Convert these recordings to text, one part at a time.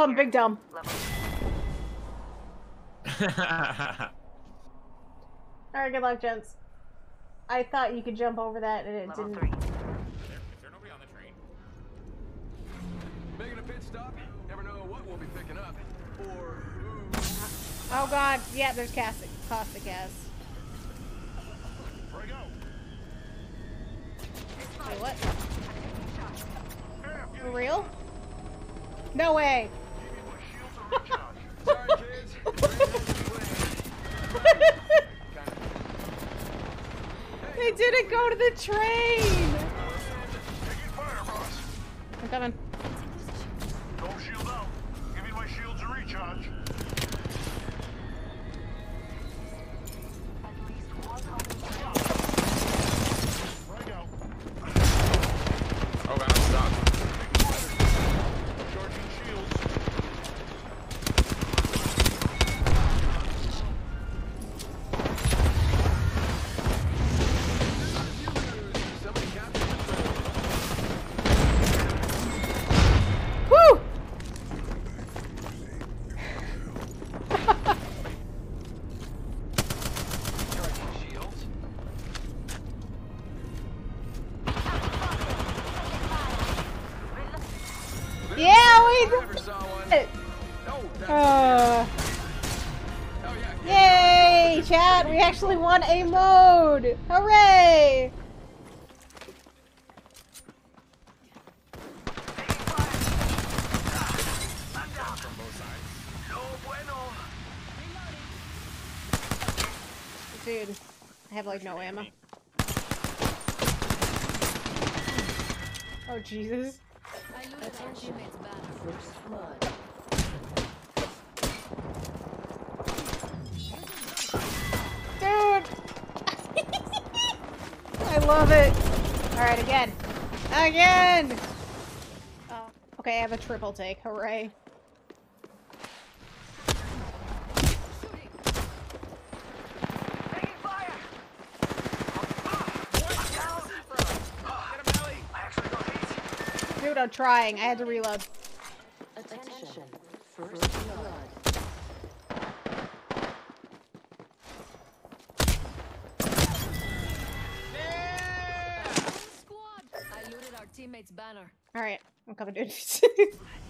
off, I'm big dumb. Alright, good luck, gents. I thought you could jump over that and it Level didn't. three. Is there, is nobody on the train? Making a pit stop. Never know what we'll be picking up. Or. Oh god, yeah, there's caustic, caustic gas. Where I go? Wait, what? For real? No way! Sorry, kids. Kinda. they didn't go to the train! Taking fire, boss. I'm coming. Don't shield out. Give me my shields to recharge. Yeah, we Never did saw one. it! Oh, Uh, Oh, yeah. yay, chat! We actually won a mode! Hooray! Dude, I have like no ammo. Oh Jesus. Dude! I love it! Alright, again. Again! Oh, okay, I have a triple take. Hooray. Dude, I'm trying. I had to reload. Attention. First blood. Squad! I looted our teammate's banner. Alright, I'm coming, dude.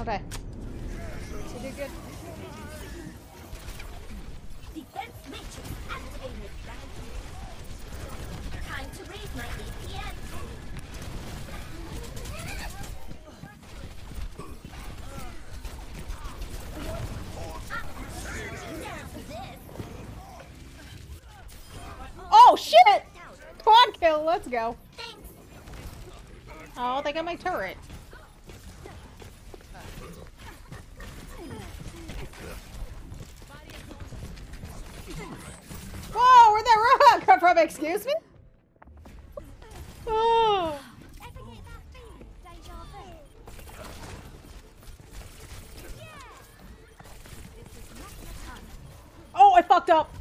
Okay. You did good. Defense matrix activated. Time to raise my APM. Now for this. Oh shit! Quad kill, let's go. Thanks. Oh, they got my turret. Excuse me? Oh. Oh, I fucked up.